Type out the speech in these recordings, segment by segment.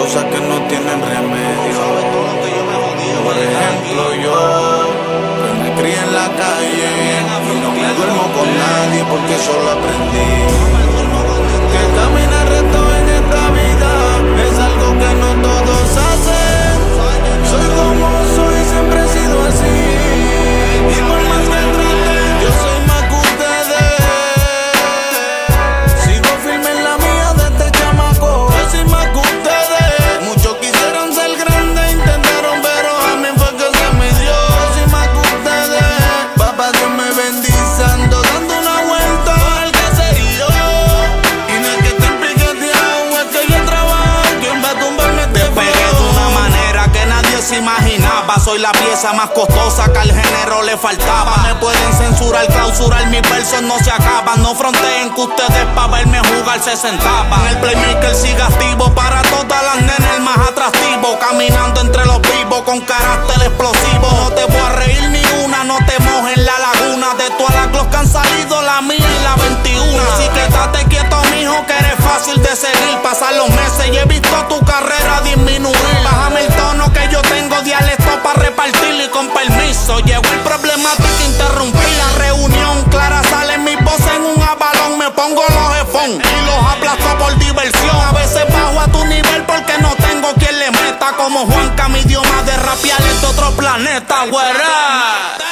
cosas que no tienen remedio. Por ejemplo, yo que me crié en la calle Soy la pieza más costosa que al género le faltaba. Me pueden censurar, clausurar, mis versos no se acaban. No fronteen que ustedes pa' verme jugar se sentaban. El playmaker sigue activo para todas las nenas, los por diversión. A veces bajo a tu nivel porque no tengo quien le meta. Como Juanca, mi idioma de rapiar de otro planeta, güera.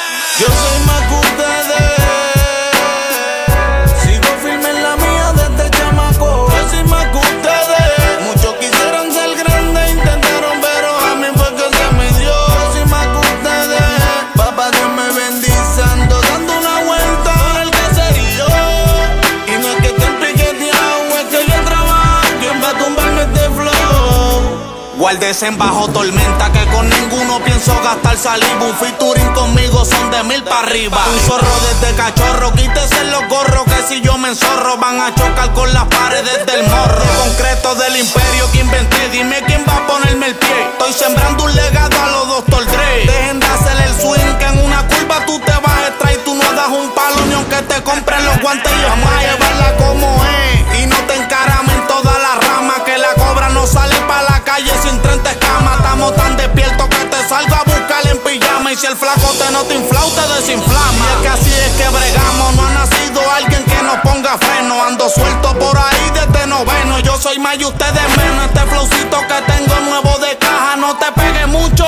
Guardesen bajo tormenta que con ninguno pienso gastar saliva. Un featuring conmigo son de mil para arriba. Un zorro desde cachorro, quítese los gorros que si yo me enzorro van a chocar con las paredes del morro. Concreto del imperio que inventé, dime quién va a ponerme el pie. Estoy sembrando un legado a los Dr. Dre. No te infla, te desinflama. Y es que así es que bregamos. No ha nacido alguien que nos ponga freno. Ando suelto por ahí desde noveno. Yo soy más y ustedes menos. Este flowcito que tengo nuevo de caja. No te pegue mucho,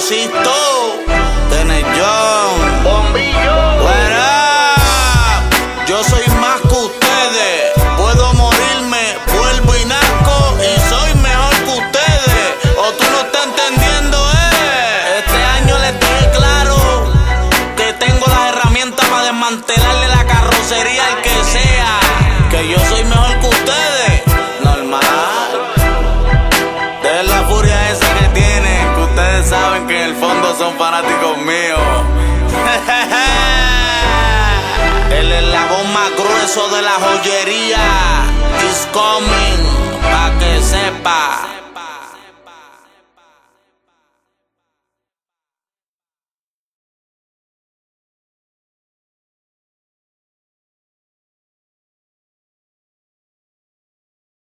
Dímelo, Sisto, Tener John, Bombillo. Yo soy más que ustedes. Puedo morirme, vuelvo y nazco y soy mejor que ustedes. O tú no estás entendiendo, eh. Este año les dejé claro que tengo las herramientas para desmantelarle la carrocería al que sea. Que yo soy mejor que ustedes. Que en el fondo son fanáticos míos. El eslabón más grueso de la joyería is coming, pa' que sepa.